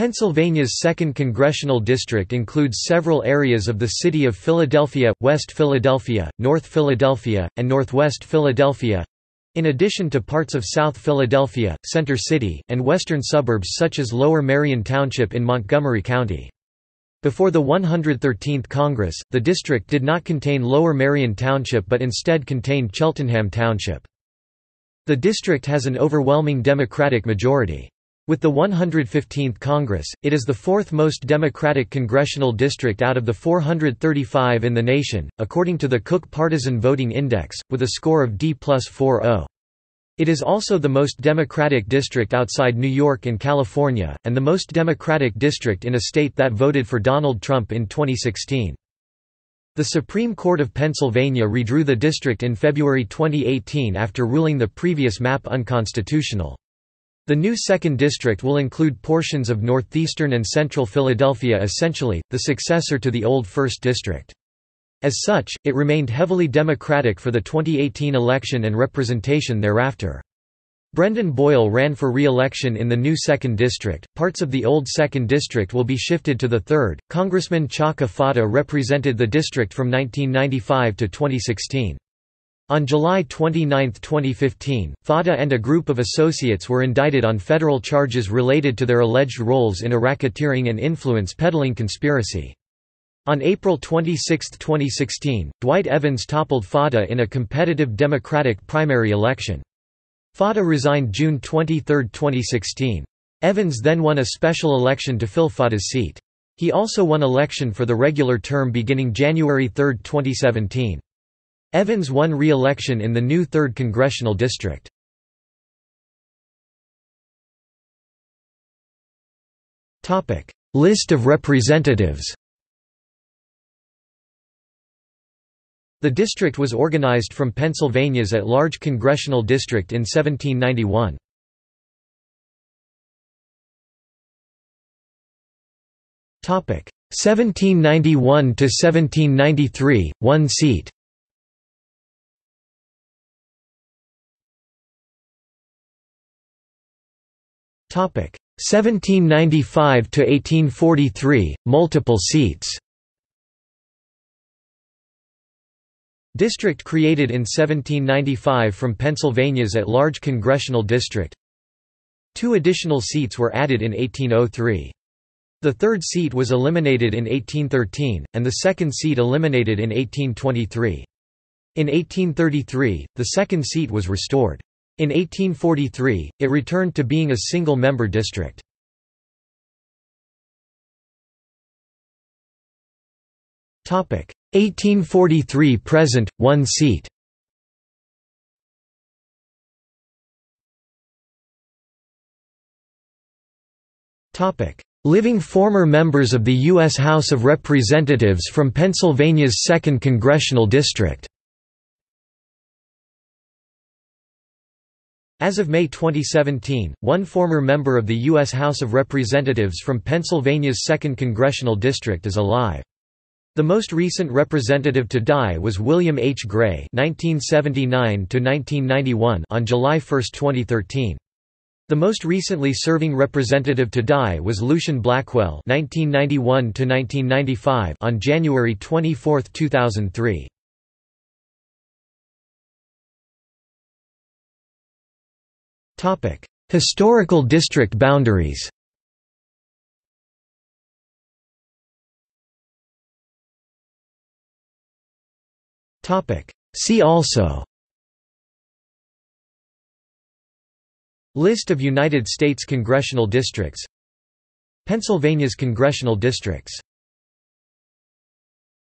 Pennsylvania's 2nd Congressional District includes several areas of the city of Philadelphia, West Philadelphia, North Philadelphia, and Northwest Philadelphia, in addition to parts of South Philadelphia, Center City, and western suburbs such as Lower Merion Township in Montgomery County. Before the 113th Congress, the district did not contain Lower Merion Township but instead contained Cheltenham Township. The district has an overwhelming Democratic majority. With the 115th Congress, it is the fourth most Democratic congressional district out of the 435 in the nation, according to the Cook Partisan Voting Index, with a score of D plus 4.0. It is also the most Democratic district outside New York and California, and the most Democratic district in a state that voted for Donald Trump in 2016. The Supreme Court of Pennsylvania redrew the district in February 2018 after ruling the previous map unconstitutional. The new 2nd District will include portions of northeastern and central Philadelphia essentially, the successor to the old 1st District. As such, it remained heavily Democratic for the 2018 election and representation thereafter. Brendan Boyle ran for re-election in the new 2nd District. Parts of the old 2nd District will be shifted to the 3rd. Congressman Chaka Fattah represented the district from 1995 to 2016. On July 29, 2015, Fattah and a group of associates were indicted on federal charges related to their alleged roles in a racketeering and influence peddling conspiracy. On April 26, 2016, Dwight Evans toppled Fattah in a competitive Democratic primary election. Fattah resigned June 23, 2016. Evans then won a special election to fill Fattah's seat. He also won election for the regular term beginning January 3, 2017. Evans won re-election in the new 3rd Congressional District. Topic: List of representatives The district was organized from Pennsylvania's at-large congressional district in 1791. Topic 1791 to 1793, one seat. 1795 to 1843 multiple seats District created in 1795 from Pennsylvania's at-large congressional district Two additional seats were added in 1803. The third seat was eliminated in 1813, and the second seat eliminated in 1823. In 1833, the second seat was restored. In 1843, it returned to being a single-member district. Topic 1843 present, one seat. Topic Living former members of the U.S. House of Representatives from Pennsylvania's 2nd Congressional District As of May 2017, one former member of the U.S. House of Representatives from Pennsylvania's 2nd Congressional District is alive. The most recent representative to die was William H. Gray (1979–1991) on July 1, 2013. The most recently serving representative to die was Lucien Blackwell (1991–1995) on January 24, 2003. Historical district boundaries See also List of United States congressional districts Pennsylvania's congressional districts